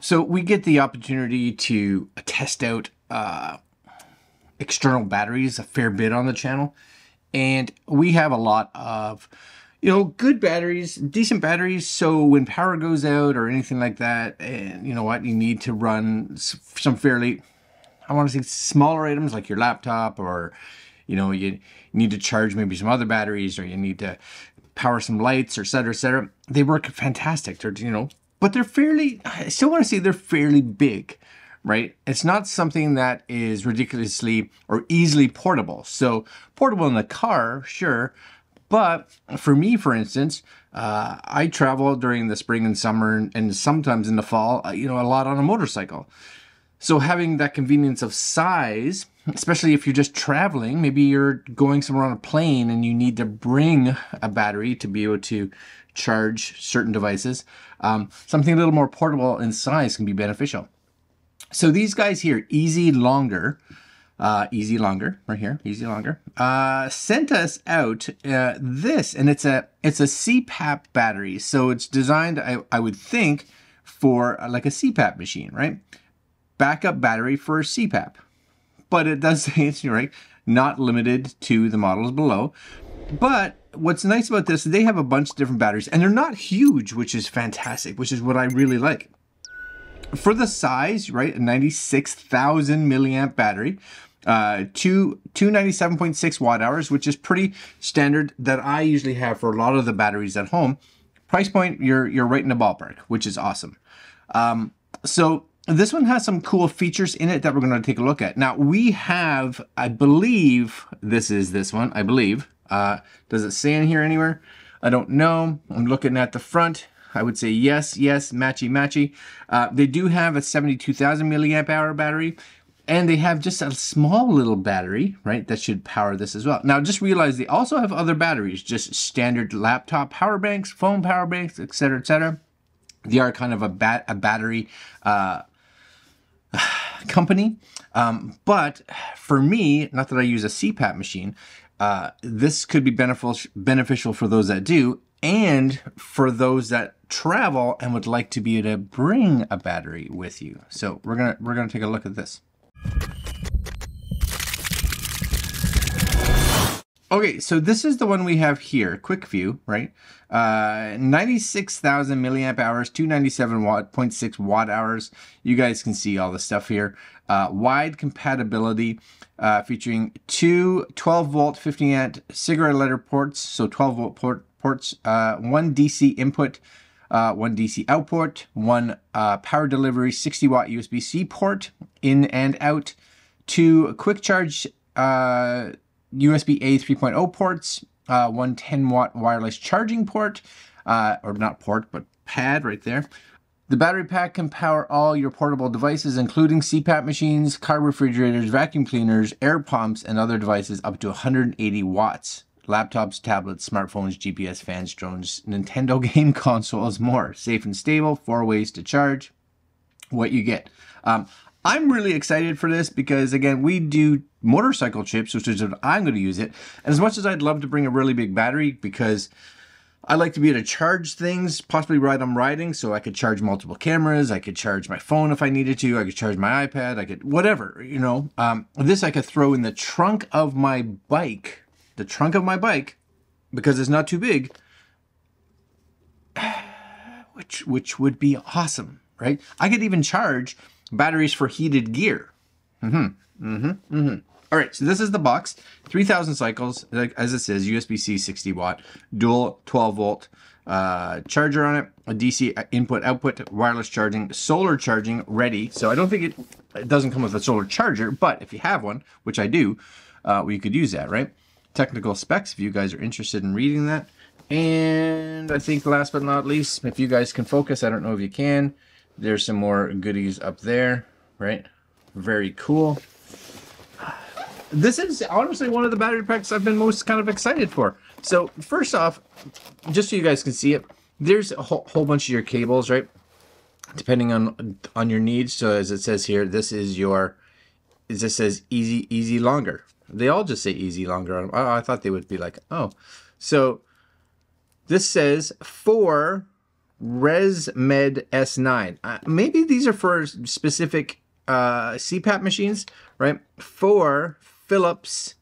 So we get the opportunity to test out uh, external batteries a fair bit on the channel. And we have a lot of, you know, good batteries, decent batteries. So when power goes out or anything like that, and you know what, you need to run some fairly, I want to say smaller items like your laptop or, you know, you need to charge maybe some other batteries or you need to power some lights or et cetera, et cetera. They work fantastic. They're, you know, but they're fairly, I still want to say they're fairly big right? It's not something that is ridiculously or easily portable. So portable in the car, sure. But for me, for instance, uh, I travel during the spring and summer and sometimes in the fall, uh, you know, a lot on a motorcycle. So having that convenience of size, especially if you're just traveling, maybe you're going somewhere on a plane and you need to bring a battery to be able to charge certain devices, um, something a little more portable in size can be beneficial. So these guys here, EasyLonger, uh, EasyLonger, right here, EasyLonger, uh, sent us out uh, this, and it's a it's a CPAP battery. So it's designed, I, I would think, for uh, like a CPAP machine, right? Backup battery for a CPAP. But it does say it's right, not limited to the models below. But what's nice about this, they have a bunch of different batteries, and they're not huge, which is fantastic, which is what I really like for the size, right, a 96,000 milliamp battery, uh, two 297.6 watt hours, which is pretty standard that I usually have for a lot of the batteries at home. Price point, you're you're right in the ballpark, which is awesome. Um, so this one has some cool features in it that we're going to take a look at. Now we have, I believe, this is this one. I believe. Uh, does it say in here anywhere? I don't know. I'm looking at the front. I would say yes, yes, matchy, matchy. Uh, they do have a 72,000 milliamp hour battery, and they have just a small little battery, right, that should power this as well. Now, just realize they also have other batteries, just standard laptop power banks, phone power banks, etc., etc. They are kind of a, bat a battery uh, company. Um, but for me, not that I use a CPAP machine, uh, this could be beneficial beneficial for those that do, and for those that travel and would like to be able to bring a battery with you. So we're gonna we're gonna take a look at this. Okay, so this is the one we have here, quick view, right? Uh, 96,000 milliamp hours, 297 watt, 0.6 watt hours. You guys can see all the stuff here. Uh, wide compatibility, uh, featuring two 12 volt 50 amp cigarette lighter ports, so 12 volt port, ports, uh, one DC input, uh, one DC output, one uh, power delivery 60 watt USB C port in and out, two quick charge uh, USB A 3.0 ports, uh, one 10 watt wireless charging port, uh, or not port, but pad right there. The battery pack can power all your portable devices, including CPAP machines, car refrigerators, vacuum cleaners, air pumps, and other devices up to 180 watts laptops, tablets, smartphones, GPS, fans, drones, Nintendo game consoles, more. Safe and stable, four ways to charge. What you get. Um, I'm really excited for this because, again, we do motorcycle chips, which is what I'm going to use it. And as much as I'd love to bring a really big battery because I like to be able to charge things, possibly while I'm riding, so I could charge multiple cameras, I could charge my phone if I needed to, I could charge my iPad, I could, whatever, you know. Um, this I could throw in the trunk of my bike the trunk of my bike because it's not too big, which which would be awesome, right? I could even charge batteries for heated gear. Mm-hmm. Mm-hmm. Mm-hmm. All right, so this is the box. 3,000 cycles, as it says, USB-C 60 watt, dual 12 volt uh, charger on it, a DC input output, wireless charging, solar charging ready. So I don't think it, it doesn't come with a solar charger, but if you have one, which I do, uh, well, could use that, right? technical specs if you guys are interested in reading that. And I think last but not least, if you guys can focus, I don't know if you can, there's some more goodies up there, right? Very cool. This is honestly one of the battery packs I've been most kind of excited for. So first off, just so you guys can see it, there's a whole, whole bunch of your cables, right? Depending on on your needs. So as it says here, this is your, this says easy, easy longer, they all just say easy longer. Oh, I thought they would be like, oh. So this says four ResMed S9. Uh, maybe these are for specific uh, CPAP machines, right? For Philips,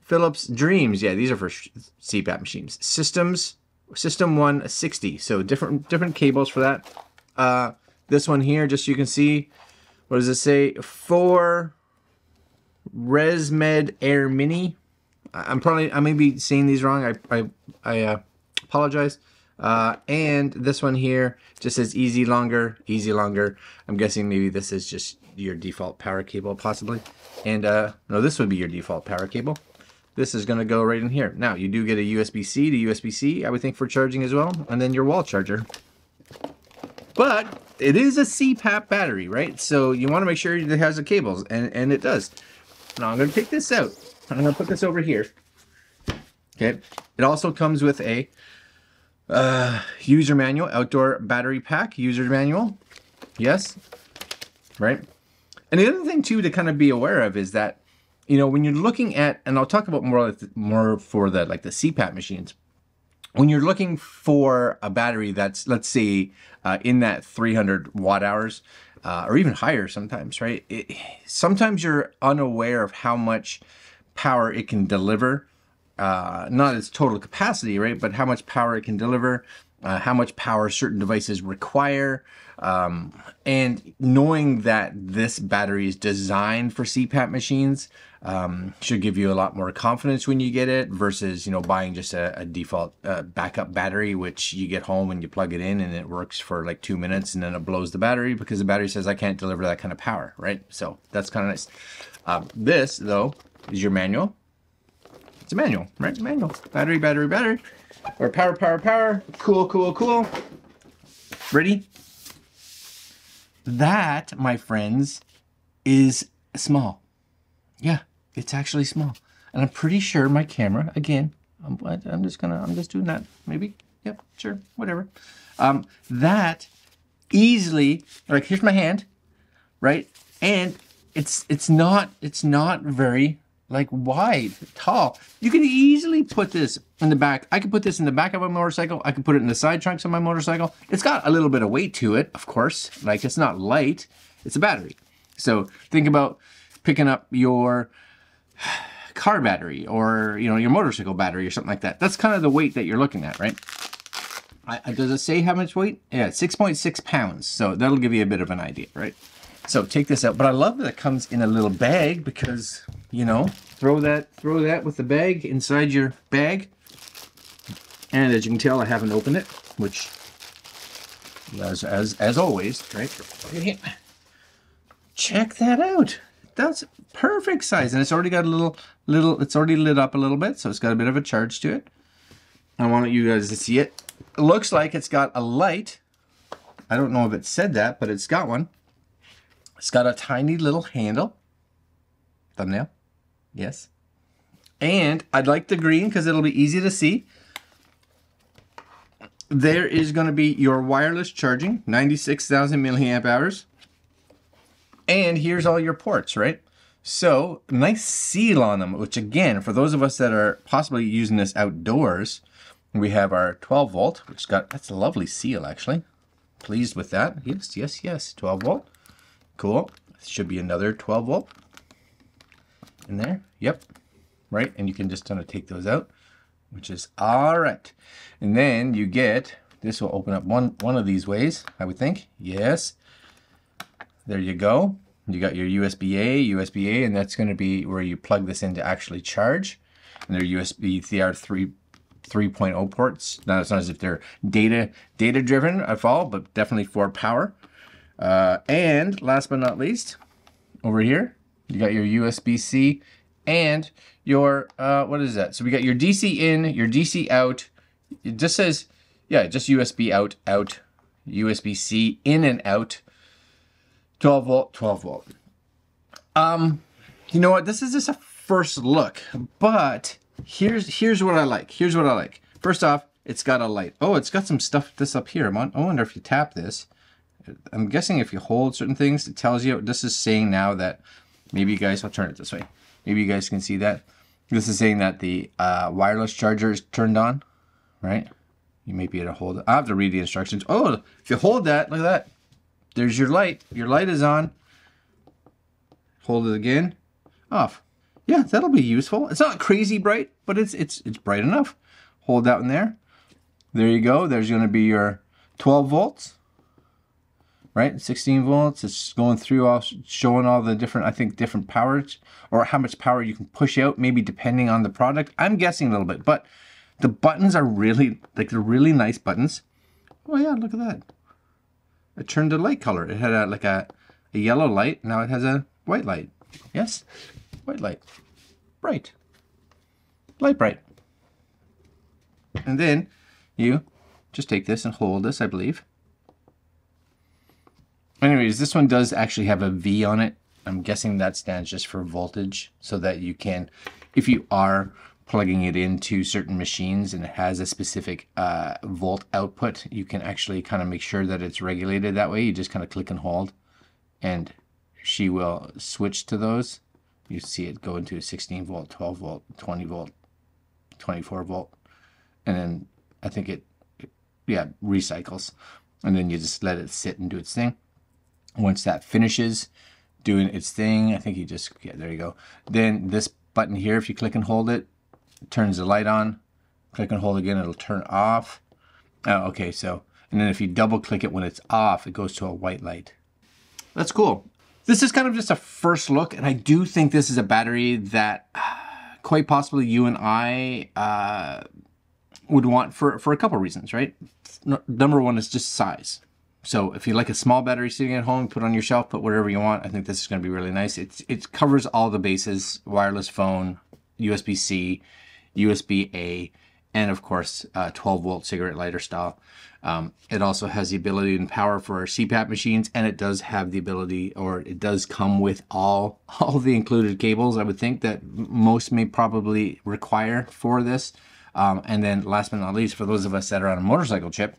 Philips Dreams. Yeah, these are for CPAP machines. Systems, System 160. So different different cables for that. Uh, this one here, just so you can see, what does it say? For ResMed Air Mini. I'm probably I may be saying these wrong. I I, I uh, apologize. Uh, and this one here just says easy longer, easy longer. I'm guessing maybe this is just your default power cable possibly. And uh, no, this would be your default power cable. This is going to go right in here. Now, you do get a USB-C to USB-C, I would think, for charging as well. And then your wall charger. But it is a CPAP battery, right? So you want to make sure it has the cables, and, and it does. Now I'm to take this out. I'm to put this over here. Okay. It also comes with a uh, user manual, outdoor battery pack, user manual. Yes. Right. And the other thing too to kind of be aware of is that, you know, when you're looking at, and I'll talk about more more for the like the CPAP machines. When you're looking for a battery that's, let's say, uh, in that 300 watt hours, uh, or even higher sometimes, right? It, sometimes you're unaware of how much power it can deliver uh, not its total capacity, right, but how much power it can deliver, uh, how much power certain devices require, um, and knowing that this battery is designed for CPAP machines um, should give you a lot more confidence when you get it versus you know buying just a, a default uh, backup battery, which you get home and you plug it in and it works for like two minutes and then it blows the battery because the battery says I can't deliver that kind of power, right? So that's kind of nice. Uh, this though is your manual it's a manual, right? Manual. Battery, battery, battery. Or power, power, power. Cool, cool, cool. Ready? That, my friends, is small. Yeah, it's actually small. And I'm pretty sure my camera, again, I'm, I'm just gonna, I'm just doing that. Maybe, yep, sure, whatever. Um, that easily, like here's my hand, right? And it's, it's not, it's not very like wide, tall. You can easily put this in the back. I could put this in the back of my motorcycle. I could put it in the side trunks of my motorcycle. It's got a little bit of weight to it, of course. Like it's not light, it's a battery. So think about picking up your car battery or you know your motorcycle battery or something like that. That's kind of the weight that you're looking at, right? I, does it say how much weight? Yeah, 6.6 .6 pounds. So that'll give you a bit of an idea, right? So take this out. But I love that it comes in a little bag because, you know, throw that throw that with the bag inside your bag. And as you can tell, I haven't opened it, which as as as always, right? Check that out. That's perfect size. And it's already got a little little it's already lit up a little bit, so it's got a bit of a charge to it. I want you guys to see it. It looks like it's got a light. I don't know if it said that, but it's got one. It's got a tiny little handle. Thumbnail. Yes. And I'd like the green because it'll be easy to see. There is going to be your wireless charging, 96,000 milliamp hours. And here's all your ports, right? So nice seal on them, which again, for those of us that are possibly using this outdoors, we have our 12 volt, which got, that's a lovely seal actually. Pleased with that. Yes, yes, yes, 12 volt. Cool. Should be another 12 volt in there. Yep. Right. And you can just kind of take those out, which is all right. And then you get, this will open up one, one of these ways, I would think. Yes. There you go. You got your USB-A, USB-A, and that's going to be where you plug this in to actually charge. And they're USB CR3 3.0 ports. Now it's not as if they're data data driven at all, but definitely for power. Uh, and last but not least, over here, you got your USB-C and your, uh, what is that? So we got your DC in, your DC out. It just says, yeah, just USB out, out, USB-C in and out, 12 volt, 12 volt. Um, you know what? This is just a first look, but here's here's what I like. Here's what I like. First off, it's got a light. Oh, it's got some stuff this up here. I wonder if you tap this. I'm guessing if you hold certain things, it tells you, this is saying now that, maybe you guys, I'll turn it this way. Maybe you guys can see that. This is saying that the uh, wireless charger is turned on, right? You may be able to hold it. I have to read the instructions. Oh, if you hold that, look at that. There's your light. Your light is on. Hold it again. Off. Yeah, that'll be useful. It's not crazy bright, but it's it's it's bright enough. Hold that one there. There you go. There's going to be your 12 volts. Right? 16 volts. It's going through all showing all the different I think different powers or how much power you can push out maybe depending on the product. I'm guessing a little bit, but the buttons are really like they're really nice buttons. Oh yeah, look at that. It turned a light color. It had a, like a, a yellow light. Now it has a white light. Yes, white light. Bright. Light bright. And then you just take this and hold this, I believe. Anyways, this one does actually have a V on it. I'm guessing that stands just for voltage so that you can, if you are plugging it into certain machines and it has a specific uh, volt output, you can actually kind of make sure that it's regulated that way. You just kind of click and hold and she will switch to those. You see it go into 16 volt, 12 volt, 20 volt, 24 volt. And then I think it, yeah, recycles. And then you just let it sit and do its thing. Once that finishes doing its thing, I think you just, yeah, there you go. Then this button here, if you click and hold it, it turns the light on. Click and hold again, it'll turn off. Oh, okay, so, and then if you double click it when it's off, it goes to a white light. That's cool. This is kind of just a first look, and I do think this is a battery that quite possibly you and I uh, would want for, for a couple reasons, right? Number one is just size. So if you like a small battery sitting at home, put on your shelf, put whatever you want. I think this is going to be really nice. It, it covers all the bases, wireless phone, USB-C, USB-A, and of course, uh, 12 volt cigarette lighter style. Um, it also has the ability and power for our CPAP machines, and it does have the ability, or it does come with all all the included cables. I would think that most may probably require for this. Um, and then, last but not least, for those of us that are on a motorcycle chip,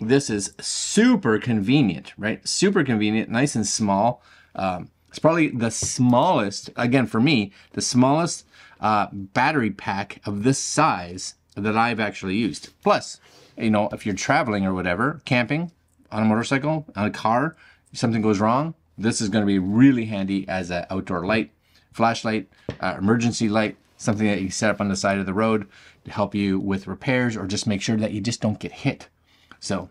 this is super convenient, right? Super convenient, nice and small. Um, it's probably the smallest, again for me, the smallest uh, battery pack of this size that I've actually used. Plus, you know, if you're traveling or whatever, camping, on a motorcycle, on a car, if something goes wrong, this is going to be really handy as an outdoor light, flashlight, uh, emergency light, something that you set up on the side of the road to help you with repairs or just make sure that you just don't get hit. So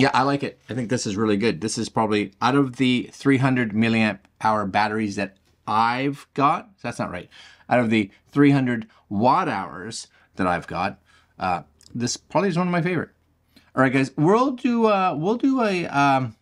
yeah, I like it. I think this is really good. This is probably out of the 300 milliamp hour batteries that I've got. That's not right. Out of the 300 watt hours that I've got, uh, this probably is one of my favorite. All right, guys, we'll do uh, we'll do a um,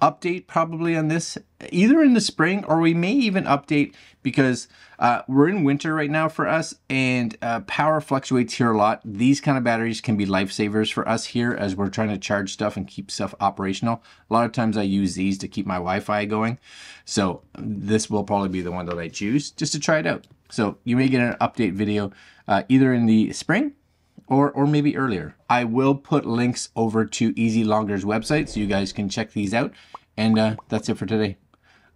update probably on this either in the spring or we may even update because uh, we're in winter right now for us and uh, power fluctuates here a lot. These kind of batteries can be lifesavers for us here as we're trying to charge stuff and keep stuff operational. A lot of times I use these to keep my Wi-Fi going. So this will probably be the one that I choose just to try it out. So you may get an update video uh, either in the spring or, or maybe earlier. I will put links over to EasyLonger's website so you guys can check these out. And uh, that's it for today.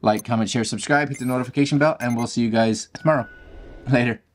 Like, comment, share, subscribe, hit the notification bell, and we'll see you guys tomorrow. Later.